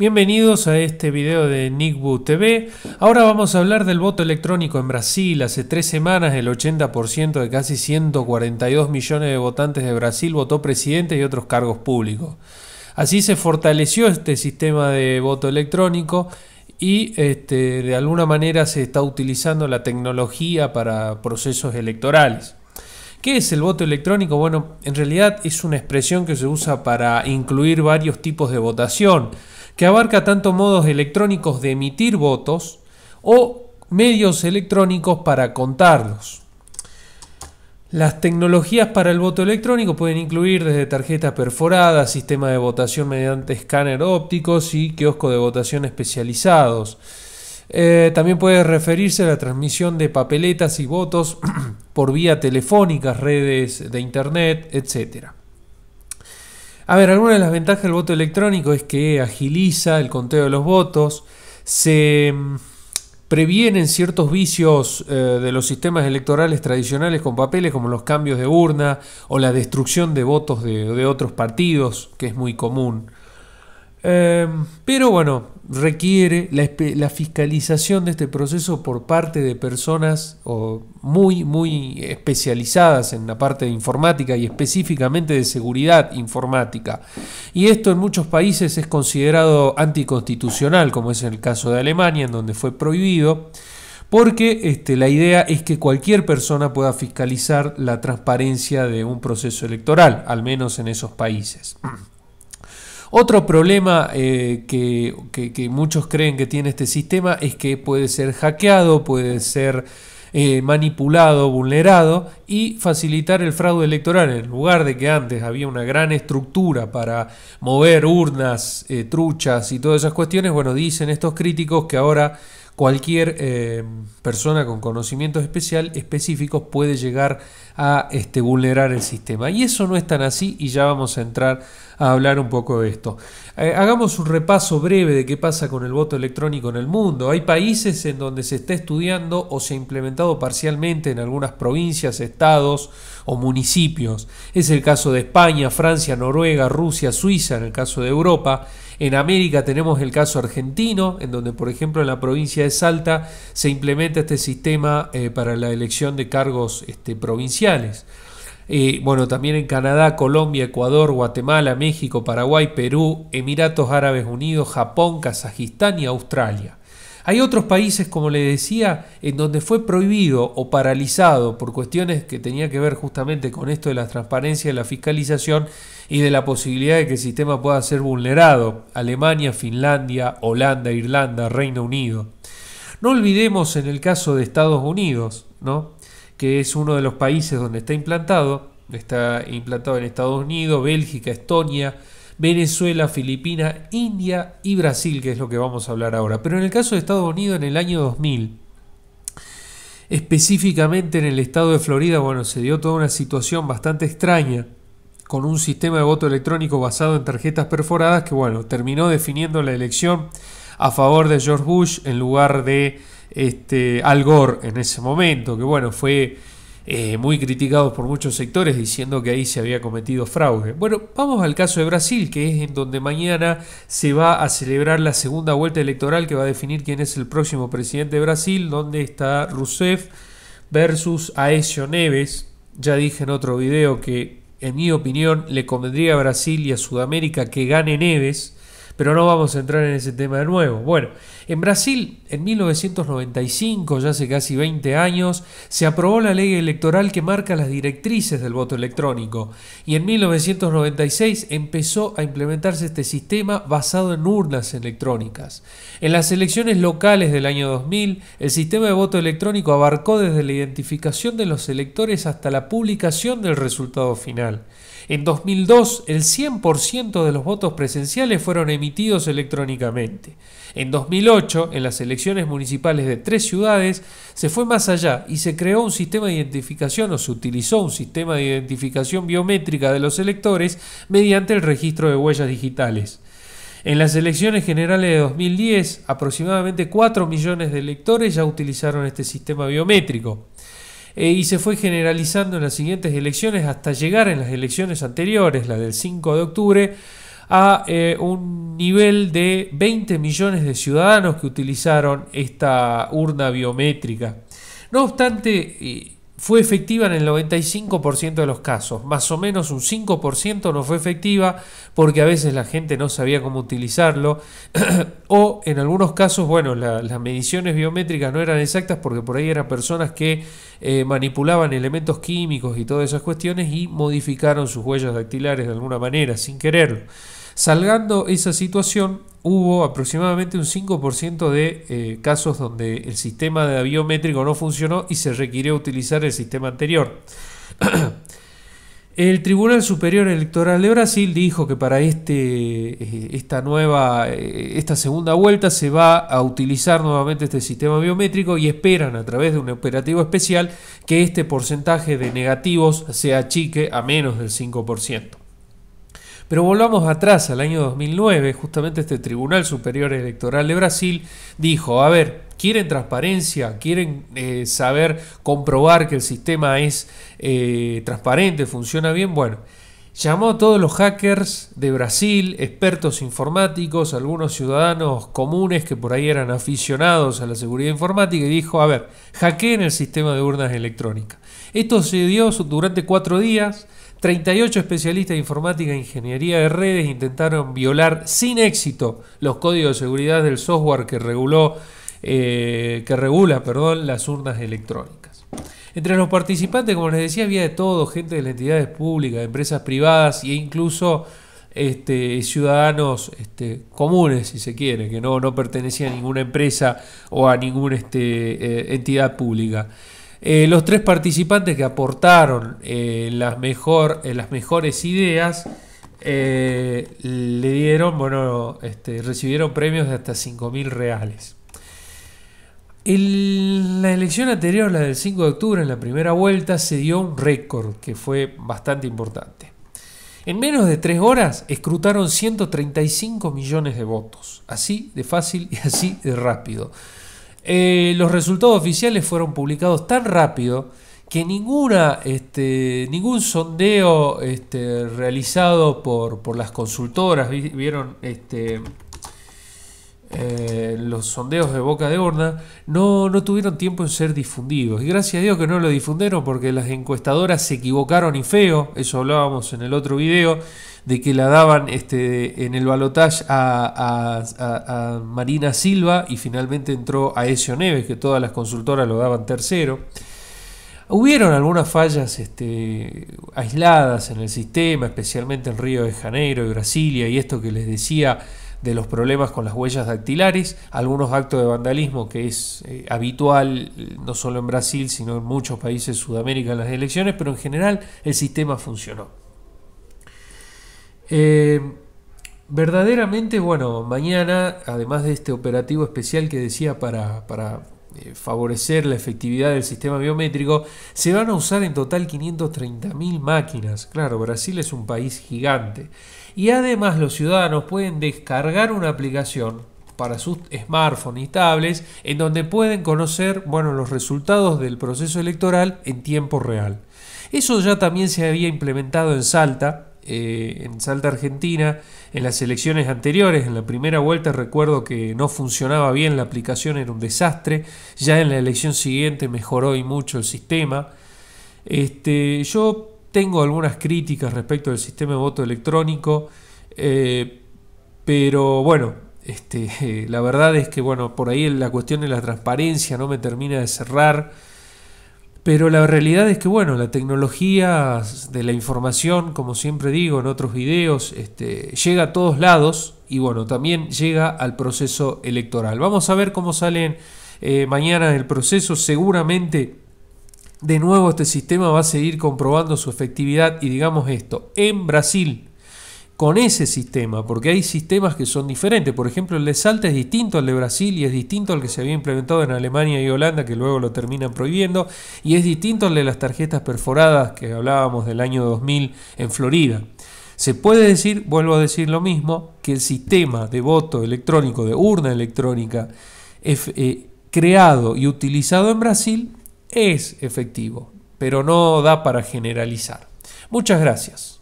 Bienvenidos a este video de Nickbu TV. Ahora vamos a hablar del voto electrónico en Brasil. Hace tres semanas el 80% de casi 142 millones de votantes de Brasil votó presidente y otros cargos públicos. Así se fortaleció este sistema de voto electrónico y este, de alguna manera se está utilizando la tecnología para procesos electorales. ¿Qué es el voto electrónico? Bueno, en realidad es una expresión que se usa para incluir varios tipos de votación que abarca tanto modos electrónicos de emitir votos o medios electrónicos para contarlos. Las tecnologías para el voto electrónico pueden incluir desde tarjetas perforadas, sistema de votación mediante escáner ópticos y kiosco de votación especializados. Eh, también puede referirse a la transmisión de papeletas y votos por vía telefónica, redes de internet, etc. A ver, alguna de las ventajas del voto electrónico es que agiliza el conteo de los votos, se mm, previenen ciertos vicios eh, de los sistemas electorales tradicionales con papeles como los cambios de urna o la destrucción de votos de otros partidos, que es muy común. Em, pero bueno, requiere la, fiscalización de este proceso por parte de personas muy, muy especializadas en la parte de informática y específicamente de seguridad informática. Y esto en muchos países es considerado anticonstitucional, como es en el caso de Alemania, en donde fue prohibido, porque este, la idea es que cualquier persona pueda fiscalizar la transparencia de un proceso electoral, al menos en esos países. Otro problema eh, que, muchos creen que tiene este sistema es que puede ser hackeado, puede ser eh, manipulado, vulnerado y facilitar el fraude electoral. En lugar de que antes había una gran estructura para mover urnas, eh, truchas y todas esas cuestiones, bueno, dicen estos críticos que ahora cualquier eh, persona con conocimientos especial, específicos puede llegar a este, vulnerar el sistema. Y eso no es tan así y ya vamos a entrar a hablar un poco de esto. Eh, hagamos un repaso breve de qué pasa con el voto electrónico en el mundo. Hay países en donde se está estudiando o se ha implementado parcialmente en algunas provincias, estados o municipios. Es el caso de España, Francia, Noruega, Rusia, Suiza, en el caso de Europa. En América tenemos el caso argentino, en donde por ejemplo en la provincia de Salta se implementa este sistema eh, para la elección de cargos este, provinciales. Eh, bueno, también en Canadá, Colombia, Ecuador, Guatemala, México, Paraguay, Perú, Emiratos Árabes Unidos, Japón, Kazajistán y Australia. Hay otros países, como le decía, en donde fue prohibido o paralizado por cuestiones que tenía que ver justamente con esto de la transparencia y la fiscalización y de la posibilidad de que el sistema pueda ser vulnerado. Alemania, Finlandia, Holanda, Irlanda, Reino Unido. No olvidemos en el caso de Estados Unidos, ¿no? que es uno de los países donde está implantado, está implantado en Estados Unidos, Bélgica, Estonia, Venezuela, Filipinas, India y Brasil, que es lo que vamos a hablar ahora. Pero en el caso de Estados Unidos, en el año 2000, específicamente en el estado de Florida, bueno, se dio toda una situación bastante extraña con un sistema de voto electrónico basado en tarjetas perforadas que, bueno, terminó definiendo la elección a favor de George Bush en lugar de este, Al Gore en ese momento, que, bueno, fue eh, muy criticados por muchos sectores diciendo que ahí se había cometido fraude. Bueno, vamos al caso de Brasil, que es en donde mañana se va a celebrar la segunda vuelta electoral que va a definir quién es el próximo presidente de Brasil, donde está Rousseff versus Aécio Neves. Ya dije en otro video que en mi opinión le convendría a Brasil y a Sudamérica que gane Neves pero no vamos a entrar en ese tema de nuevo. Bueno, en Brasil, en 1995, ya hace casi 20 años, se aprobó la ley electoral que marca las directrices del voto electrónico y en 1996 empezó a implementarse este sistema basado en urnas electrónicas. En las elecciones locales del año 2000, el sistema de voto electrónico abarcó desde la identificación de los electores hasta la publicación del resultado final. En 2002, el 100% de los votos presenciales fueron emitidos electrónicamente. En 2008, en las elecciones municipales de tres ciudades, se fue más allá y se creó un sistema de identificación o se utilizó un sistema de identificación biométrica de los electores mediante el registro de huellas digitales. En las elecciones generales de 2010, aproximadamente 4 millones de electores ya utilizaron este sistema biométrico. Eh, y se fue generalizando en las siguientes elecciones hasta llegar en las elecciones anteriores, la del 5 de octubre, a eh, un nivel de 20 millones de ciudadanos que utilizaron esta urna biométrica. No obstante, fue efectiva en el 95% de los casos, más o menos un 5% no fue efectiva porque a veces la gente no sabía cómo utilizarlo o en algunos casos, bueno, las mediciones biométricas no eran exactas porque por ahí eran personas que eh, manipulaban elementos químicos y todas esas cuestiones y modificaron sus huellas dactilares de alguna manera sin quererlo. Salgando esa situación, hubo aproximadamente un 5% de eh, casos donde el sistema de biométrico no funcionó y se requirió utilizar el sistema anterior. El Tribunal Superior Electoral de Brasil dijo que para este, eh, esta nueva, eh, esta segunda vuelta se va a utilizar nuevamente este sistema biométrico y esperan a través de un operativo especial que este porcentaje de negativos se achique a menos del 5%. Pero volvamos atrás al año 2009, justamente este Tribunal Superior Electoral de Brasil dijo, a ver, ¿quieren transparencia? ¿Quieren eh, saber, comprobar que el sistema es eh, transparente, funciona bien? Bueno, llamó a todos los hackers de Brasil, expertos informáticos, algunos ciudadanos comunes que por ahí eran aficionados a la seguridad informática y dijo, a ver, hackeen el sistema de urnas electrónicas. Esto se dio durante cuatro días. 38 especialistas de informática e ingeniería de redes intentaron violar sin éxito los códigos de seguridad del software que, reguló, eh, que regula las urnas electrónicas. Entre los participantes, como les decía, había de todo, gente de las entidades públicas, empresas privadas e incluso este, ciudadanos este, comunes, si se quiere, que no, no pertenecían a ninguna empresa o a ninguna este, eh, entidad pública. Eh, los tres participantes que aportaron eh, las, mejor, eh, las mejores ideas le dieron, bueno, este, recibieron premios de hasta 5 mil reales. En la elección anterior, la del 5 de octubre, en la primera vuelta, se dio un récord que fue bastante importante. En menos de tres horas escrutaron 135 millones de votos, así de fácil y así de rápido. Eh, los resultados oficiales fueron publicados tan rápido que ninguna, este, ningún sondeo este, realizado por, por, las consultoras, vieron este, eh, los sondeos de boca de urna, no, no tuvieron tiempo en ser difundidos. Y gracias a Dios que no lo difundieron porque las encuestadoras se equivocaron y feo, eso hablábamos en el otro video de que la daban este, en el balotaje a, Marina Silva y finalmente entró a Ezio Neves, que todas las consultoras lo daban tercero. Hubieron algunas fallas este, aisladas en el sistema, especialmente en Río de Janeiro y Brasilia, y esto que les decía de los problemas con las huellas dactilares, algunos actos de vandalismo que es eh, habitual no solo en Brasil, sino en muchos países de Sudamérica en las elecciones, pero en general el sistema funcionó. Eh, verdaderamente, bueno, mañana, además de este operativo especial que decía para, eh, favorecer la efectividad del sistema biométrico, se van a usar en total 530.000 máquinas. Claro, Brasil es un país gigante. Y además los ciudadanos pueden descargar una aplicación para sus smartphones y tablets en donde pueden conocer bueno, los resultados del proceso electoral en tiempo real. Eso ya también se había implementado en Salta, eh, en Salta Argentina en las elecciones anteriores. En la primera vuelta recuerdo que no funcionaba bien la aplicación, era un desastre. Ya en la elección siguiente mejoró y mucho el sistema. Este, yo tengo algunas críticas respecto del sistema de voto electrónico, eh, pero bueno, este, la verdad es que bueno, por ahí la cuestión de la transparencia no me termina de cerrar. Pero la realidad es que, bueno, la tecnología de la información, como siempre digo en otros videos, este, llega a todos lados y, bueno, también llega al proceso electoral. Vamos a ver cómo salen eh, mañana el proceso. Seguramente, de nuevo, este sistema va a seguir comprobando su efectividad y digamos esto, en Brasil con ese sistema, porque hay sistemas que son diferentes. Por ejemplo, el de Salta es distinto al de Brasil y es distinto al que se había implementado en Alemania y Holanda, que luego lo terminan prohibiendo, y es distinto al de las tarjetas perforadas que hablábamos del año 2000 en Florida. Se puede decir, vuelvo a decir lo mismo, que el sistema de voto electrónico, de urna electrónica, eh, creado y utilizado en Brasil es efectivo, pero no da para generalizar. Muchas gracias.